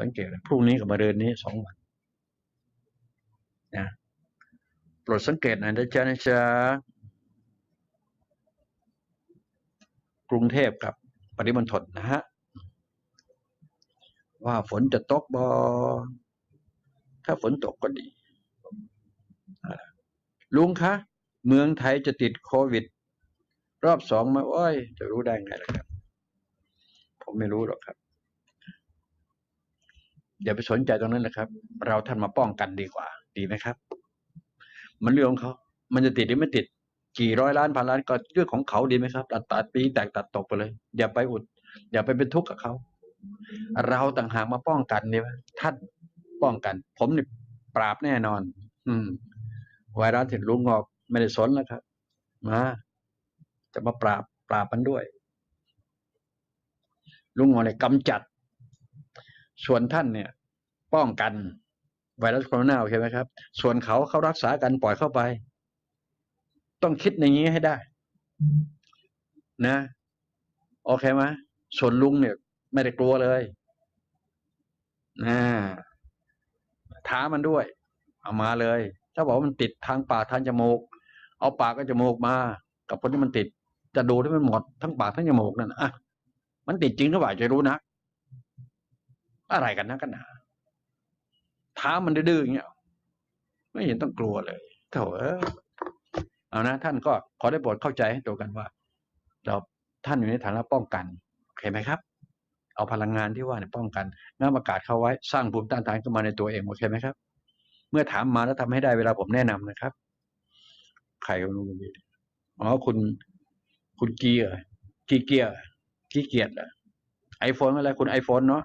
สังเกตเลยพรุ่งนี้กับมาเรือนนี้สองวันนะโปรดสังเกตหน่อยนะจ๊ะนะจ๊ะกรุงเทพกับปริมณฑลนะฮะว่าฝนจะตกบอถ้าฝนตกก็ดี ลุงคะ เมืองไทยจะติดโควิด รอบสองมาโอ้ย จะรู้ได้ไงล่ะครับ ผมไม่รู้หรอกครับ อย่าไปสนใจตรงนั้นนะครับ เราท่านมาป้องกันดีกว่า ดีไหมครับ มันเรื่องของเขา มันจะติดหรือไม่ติด กี่ร้อยล้านพันล้านก็เรื่องของเขาดีไหมครับ ตัดตัดปีแตกตัดตกไปเลย อย่าไปอุด อย่าไปเป็นทุกข์กับเขา เราต่างหากมาป้องกันดีไหมท่านป้องกัน ผมนี่ปราบแน่นอน อืม ไวรัสถึงลุงงอกไม่ได้สนแล้วครับ มา จะมาปราบปราบมันด้วย ลุงงอกเนี่ยกำจัด ส่วนท่านเนี่ย ป้องกันไวรัสโคโรนาโอเคไหมครับ ส่วนเขาเขารักษากันปล่อยเข้าไป ต้องคิดอย่างนี้ให้ได้ นะ โอเคไหมส่วนลุงเนี่ย ไม่ได้กลัวเลยนะท้ามันด้วย เอามาเลย ถ้าบอกว่ามันติดทางปากทางจมูก เอาปากกับจมูกมา กับคนที่มันติด จะดูที่มันหมดทั้งปากทั้งจมูกนั่นน่ะอะมันติดจริงหรือเปล่าจะรู้นะ อะไรกันนะกันหนาท้ามันดื้อๆอย่างเงี้ยไม่เห็นต้องกลัวเลยโถออเอานะ ท่านก็ขอได้โปรดเข้าใจให้ตัวกันว่า เราท่านอยู่ในฐานะป้องกันโอเคไหมครับ เอาพลังงานที่ว่าเนี่ยป้องกันน้ำอากาศเข้าไว้สร้างภูมิต้านทานขึ้นมาในตัวเองโอเคไหมครับ เมื่อถามมาแล้วทำให้ได้เวลาผมแนะนำนะครับใครก็รู้ดีอ๋อคุณ คุณเกีเหรอกีเกียร์กีเกียรติเหรอไอโฟนอะไรคุณไอโฟนเนาะ